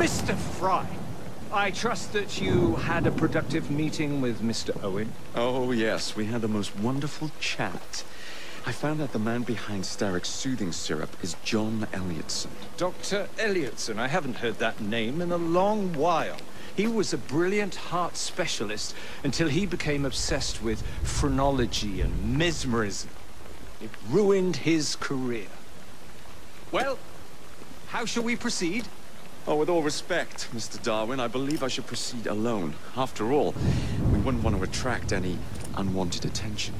Mr. Frye, I trust that you had a productive meeting with Mr. Owen. Oh, yes. We had the most wonderful chat. I found out the man behind Starrick's soothing syrup is John Elliotson. Dr. Elliotson, I haven't heard that name in a long while. He was a brilliant heart specialist until he became obsessed with phrenology and mesmerism. It ruined his career. Well, how shall we proceed? Oh, with all respect, Mr. Darwin, I believe I should proceed alone. After all, we wouldn't want to attract any unwanted attention.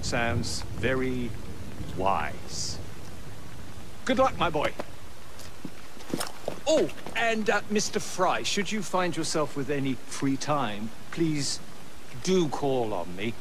Sounds very wise. Good luck, my boy. Oh, and uh, Mr. Frye, should you find yourself with any free time, please do call on me.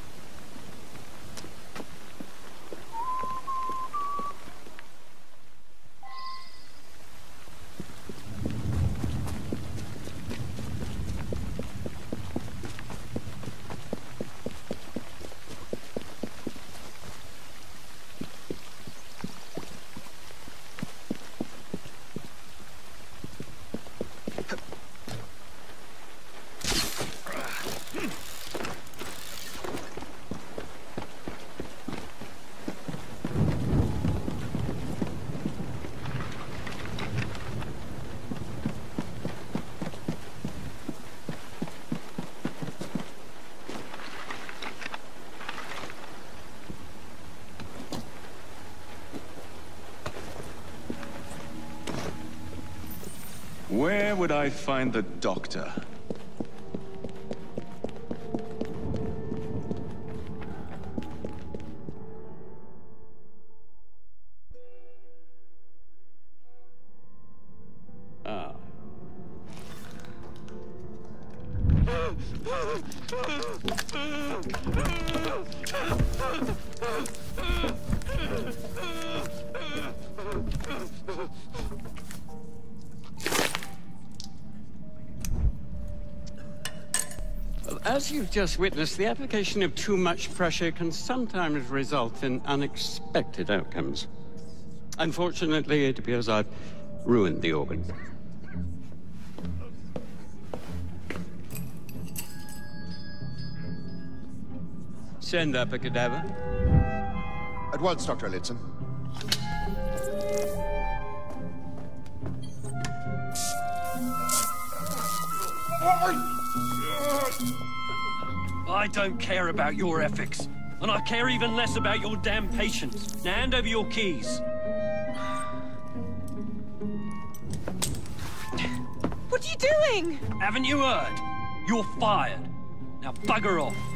Where would I find the doctor? Ah. As you've just witnessed, the application of too much pressure can sometimes result in unexpected outcomes. Unfortunately, it appears I've ruined the organ. Send up a cadaver. At once, Dr. Elliotson. I don't care about your ethics. And I care even less about your damn patients. Now hand over your keys. What are you doing? Haven't you heard? You're fired. Now bugger off.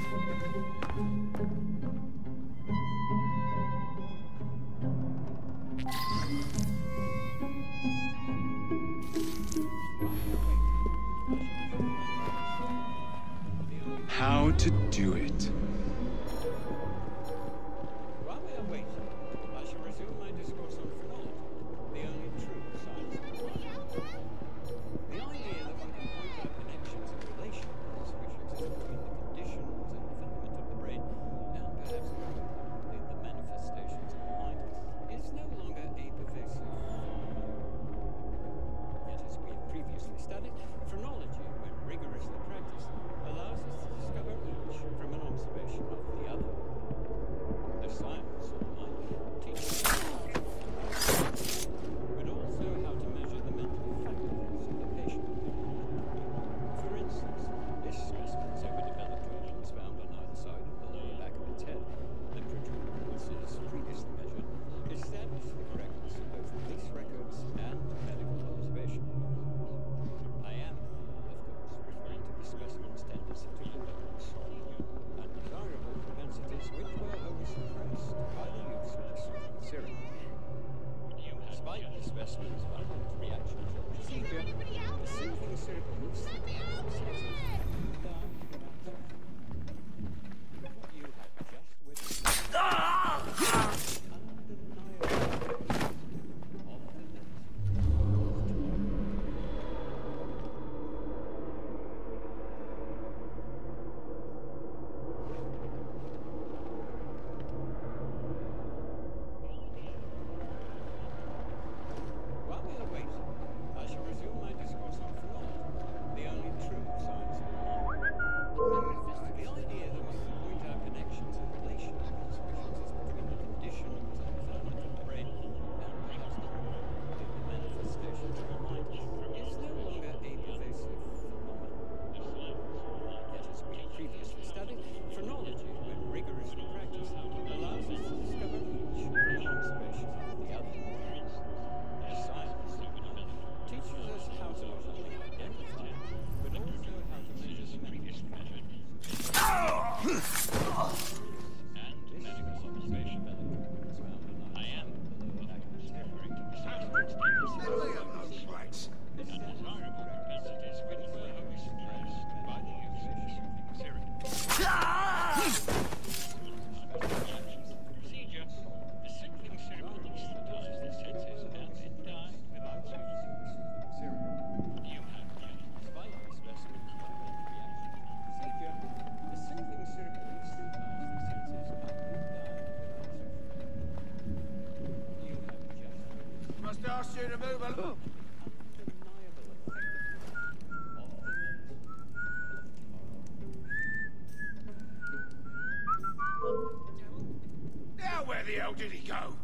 You to move along. Now where the hell did he go?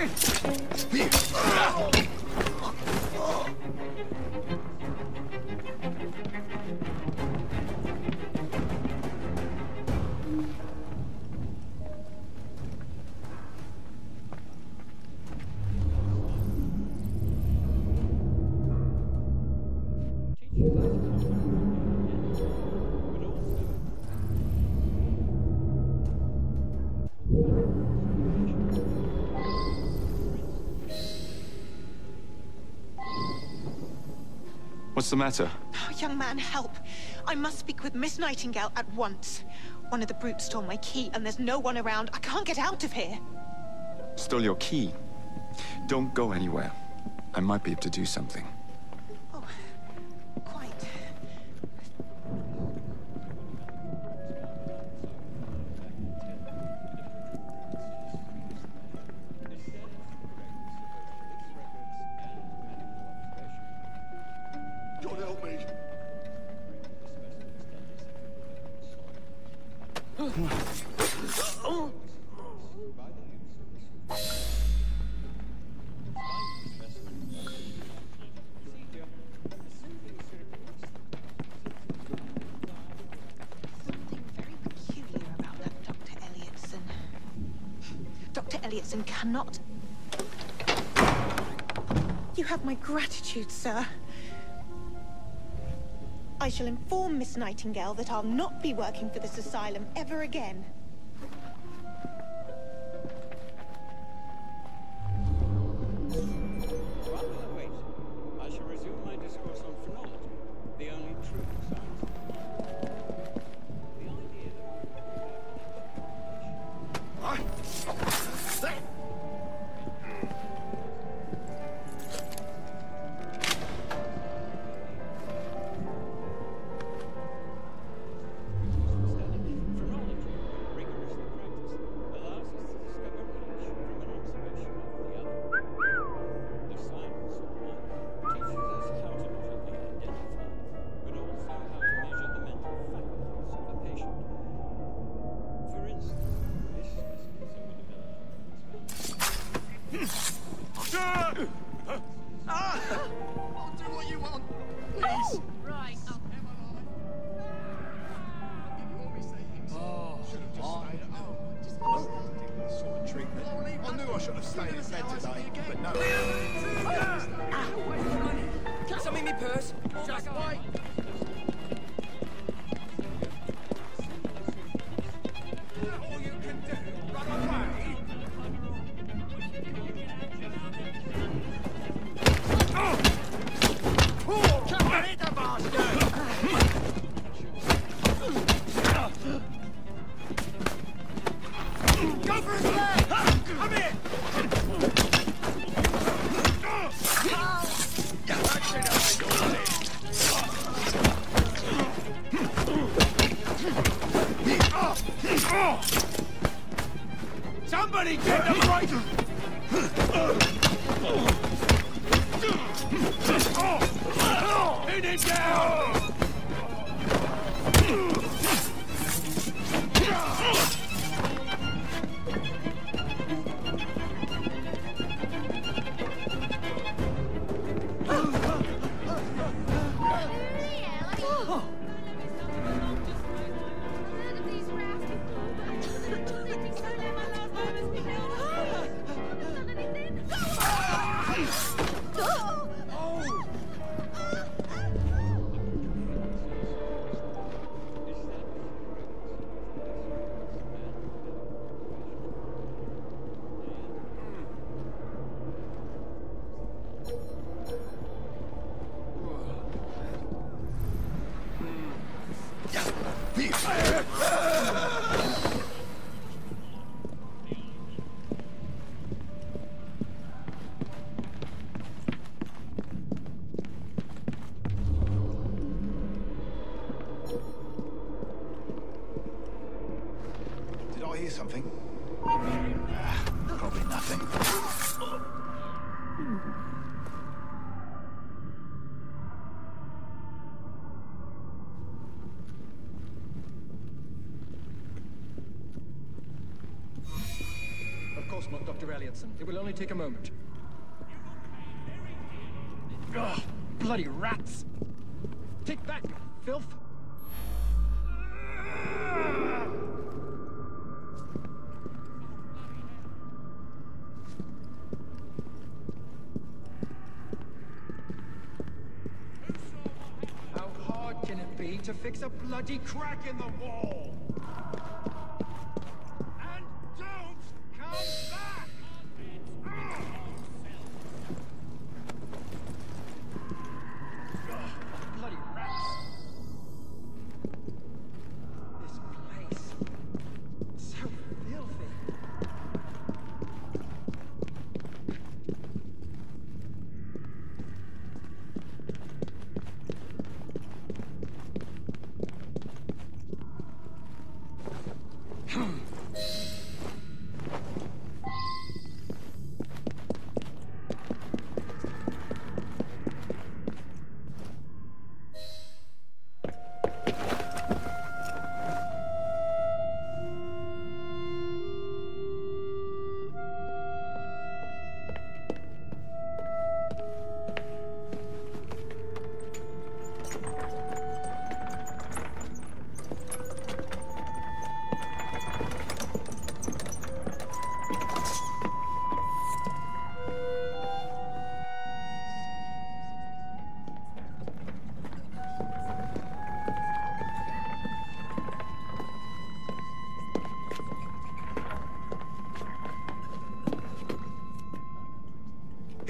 Here! What's the matter? Oh, young man, help. I must speak with Miss Nightingale at once. One of the brutes stole my key, and there's no one around. I can't get out of here. Stole your key. Don't go anywhere. I might be able to do something. Cannot... You have my gratitude, sir. I shall inform Miss Nightingale that I'll not be working for this asylum ever again. Just wait. Him down! Reinforcement, Dr. Elliotson. It will only take a moment. Ugh, bloody rats! Take you filth! How hard can it be to fix a bloody crack in the wall?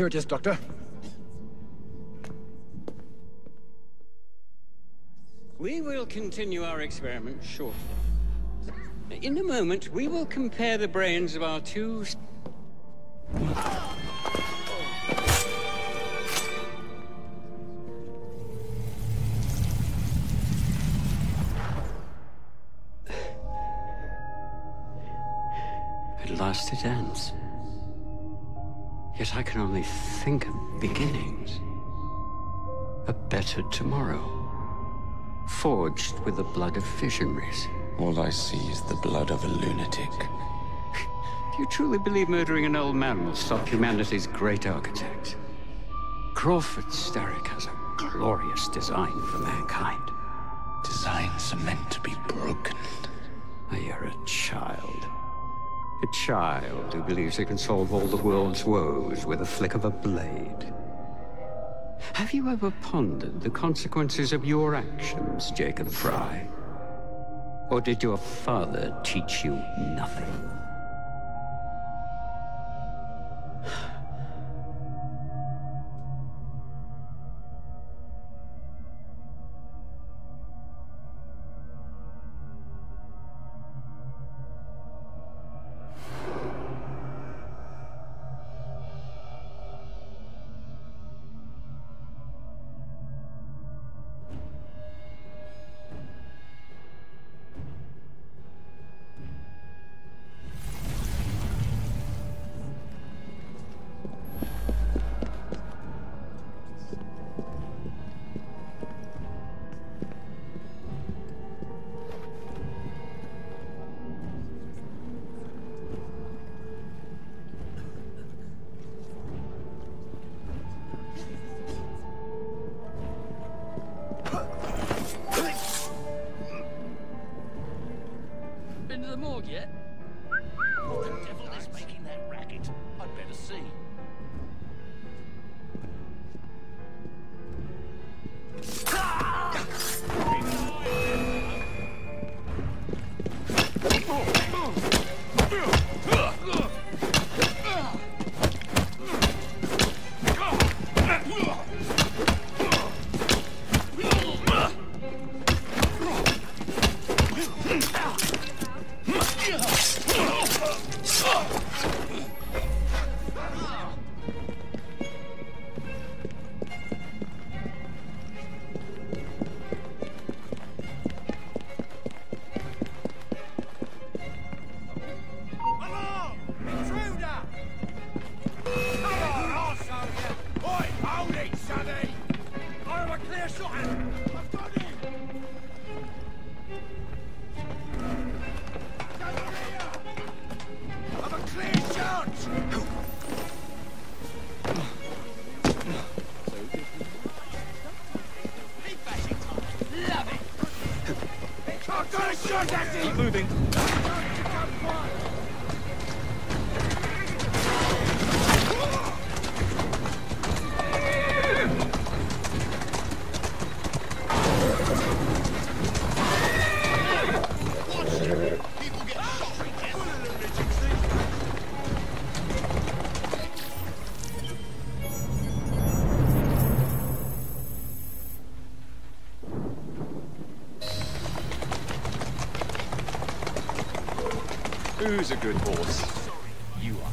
Here it is, Doctor. We will continue our experiment shortly. In a moment, we will compare the brains of our two. At last it ends. Yet I can only think of beginnings. A better tomorrow forged with the blood of visionaries. All I see is the blood of a lunatic. Do you truly believe murdering an old man will stop humanity's great architect? Crawford Starrick has a glorious design for mankind. Designs are meant to be broken. Child who believes he can solve all the world's woes with a flick of a blade. Have you ever pondered the consequences of your actions, Jacob Frye? Or did your father teach you nothing? Who's a good horse? You are.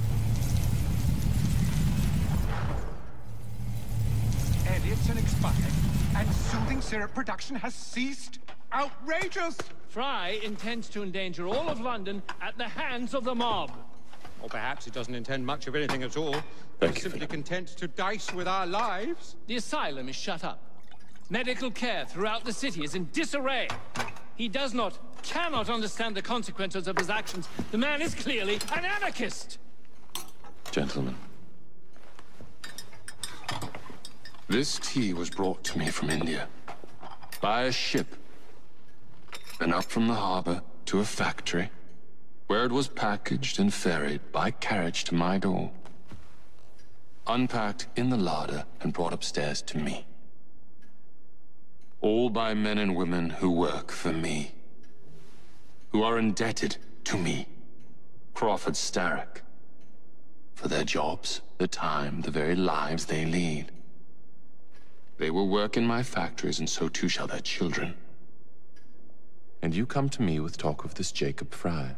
Elliotson expired, and soothing syrup production has ceased. Outrageous! Frye intends to endanger all of London at the hands of the mob. Or perhaps he doesn't intend much of anything at all. He's simply content to dice with our lives. The asylum is shut up. Medical care throughout the city is in disarray. He does not, cannot understand the consequences of his actions. The man is clearly an anarchist! Gentlemen. This tea was brought to me from India. By a ship. And up from the harbor to a factory, where it was packaged and ferried by carriage to my door. Unpacked in the larder and brought upstairs to me. All by men and women who work for me. Who are indebted to me. Crawford Starrick. For their jobs, the time, the very lives they lead. They will work in my factories, and so too shall their children. And you come to me with talk of this Jacob Frye.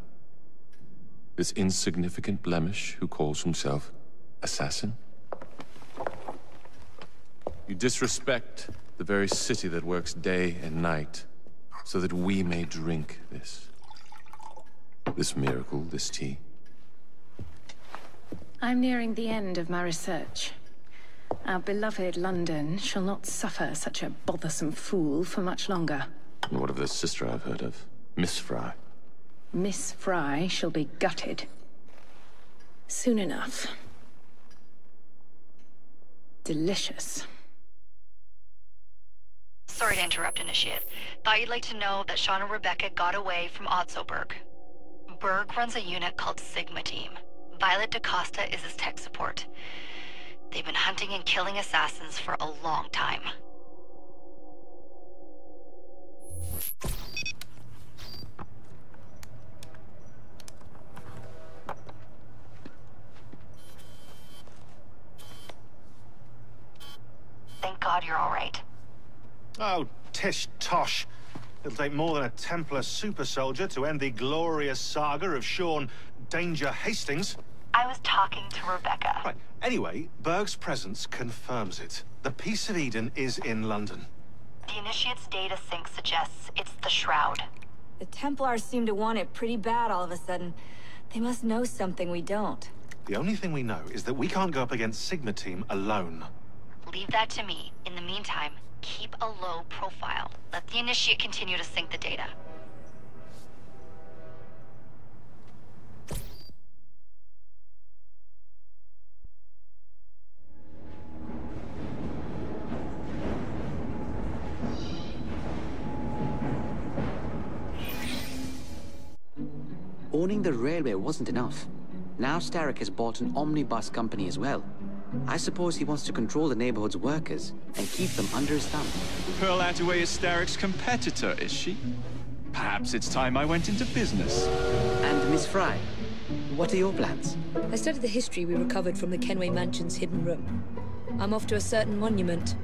This insignificant blemish who calls himself assassin? You disrespect the very city that works day and night so that we may drink this. This miracle, this tea. I'm nearing the end of my research. Our beloved London shall not suffer such a bothersome fool for much longer. And what of this sister I've heard of? Miss Frye. Miss Frye shall be gutted. Soon enough. Delicious. Sorry to interrupt, Initiate. Thought you'd like to know that Shaun and Rebecca got away from Otzoberg. Berg runs a unit called Sigma Team. Violet DaCosta is his tech support. They've been hunting and killing assassins for a long time. Thank God you're all right. Oh, tish tosh. It'll take more than a Templar super soldier to end the glorious saga of Shaun Danger Hastings. I was talking to Rebecca. Right. Anyway, Berg's presence confirms it. The Piece of Eden is in London. The Initiate's data sync suggests it's the Shroud. The Templars seem to want it pretty bad all of a sudden. They must know something we don't. The only thing we know is that we can't go up against Sigma Team alone. Leave that to me. In the meantime, keep a low profile. Let the Initiate continue to sync the data. Owning the railway wasn't enough. Now Starrick has bought an omnibus company as well. I suppose he wants to control the neighborhood's workers and keep them under his thumb. Pearl Attaway is Starrick's competitor, is she? Perhaps it's time I went into business. And Miss Frye, what are your plans? I studied the history we recovered from the Kenway Mansion's hidden room. I'm off to a certain monument.